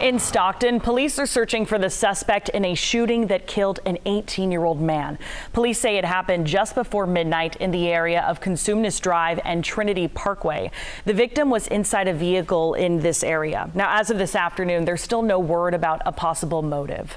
In Stockton, police are searching for the suspect in a shooting that killed an 18 year old man. Police say it happened just before midnight in the area of Cosumnes Drive and Trinity Parkway. The victim was inside a vehicle in this area. Now, as of this afternoon, there's still no word about a possible motive.